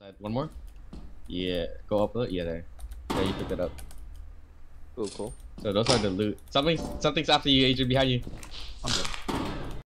Outside. One more. Yeah. Go up. a Yeah, there. Yeah, you picked it up. Cool, cool. So those are the loot. Something, something's after you, Adrian, behind you.